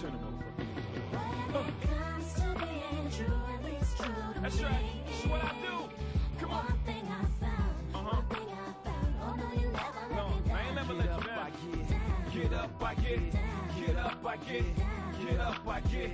Turn the motherfucker. That's right. This is what I do. Come on. Uh-huh. no, down. I ain't never let you down. get. Up, I get. Get up, I get. Get up, I get.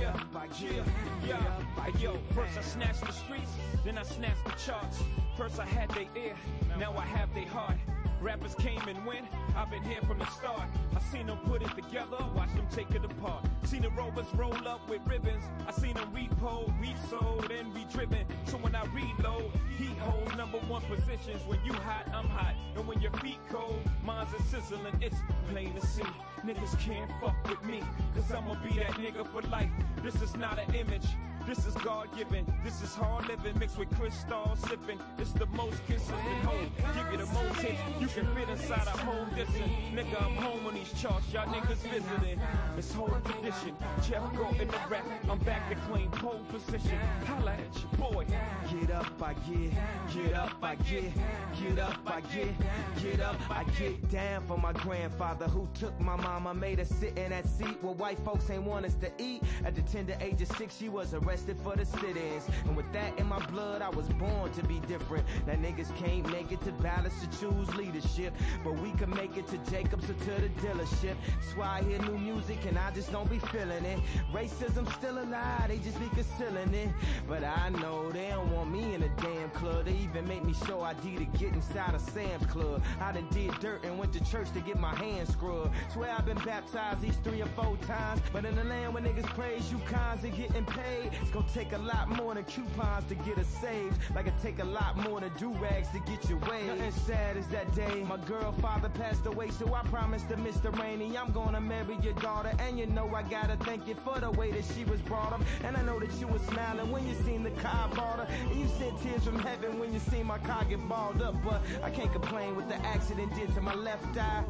Yeah, I yeah, yeah. Yo, first I snatched the streets, then I snatched the charts. First I had their ear, now I have their heart. Rappers came and went, I've been here from the start. I seen them put it together, watch them take it apart. Seen the rovers roll up with ribbons. I seen them repo, resold, and re-driven. So when I reload, he holds number one positions. When you hot, I'm hot. And when your feet cold, mine's a sizzling. It's plain to see. Niggas can't fuck with me, cause I'ma be that nigga for life. This is not an image. This is God given. This is hard living mixed with Cristal sipping. It's the most and home. Give you the most hits. You can fit inside a home distance. Nigga, I'm home on these charts. Y'all niggas visiting. It's whole tradition. Jeff in the rap. I'm back to claim pole position. Holla at your boy. Get up, I get. Get up, I get. Get up, I get. Get up, I get down for my grandfather who took my mama, made her sit in that seat where white folks ain't want us to eat. At the tender age of six, she was arrested for the sit-ins, and with that in my blood, I was born to be different. Now niggas can't make it to balance to choose leadership, but we can make it to Jacobs or to the dealership. That's why I hear new music and I just don't be feeling it. Racism still alive, they just be concealing it. But I know they don't want me in a damn club. They even make me show ID to get inside a Sam's Club. I done did dirt and went to church to get my hands scrubbed. Swear I've been baptized these three or four times. But in the land where niggas praise Yukons and getting paid, it's gonna take a lot more than coupons to get us saved. Like it take a lot more than do rags to get your way. Nothing sad is that day. My girl father passed away, so I promised to Mr. Rainey I'm gonna marry your daughter. And you know I gotta thank you for the way that she was brought up. And I know that you was smiling when you seen the car bought her. And you sent tears from heaven when you see my car get balled up. But I can't complain what the accident did to my left eye.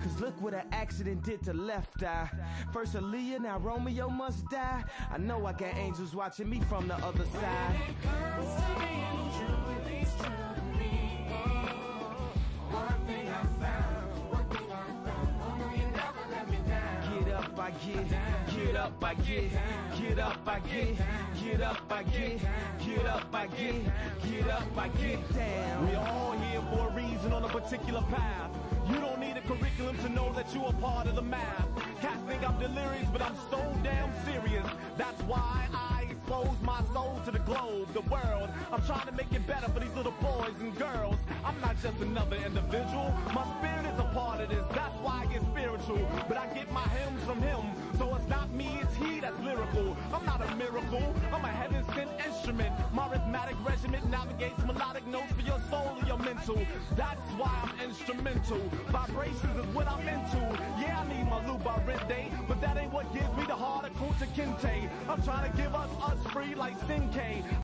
Cause look what an accident did to Left Eye. First Aaliyah, now Romeo must die. I know I got angels watching me from the other side. Get. Get up, I get. Get up, I get. Get up, I get. Get up, I get. Get up, I get down. We all here for a reason on a particular path. You don't need a curriculum to know that you are part of the math. Cats think I'm delirious, but I'm so damn serious. That's why I expose my soul to the globe, the world. I'm trying to make it better for these little boys and girls. I'm not just another individual. My notes for your soul and your mental. That's why I'm instrumental. Vibrations is what I'm into. Yeah, I need my Luba Rende, but that ain't what gives me the heart of Kunta Kinte. I'm trying to give us us free like Cinque.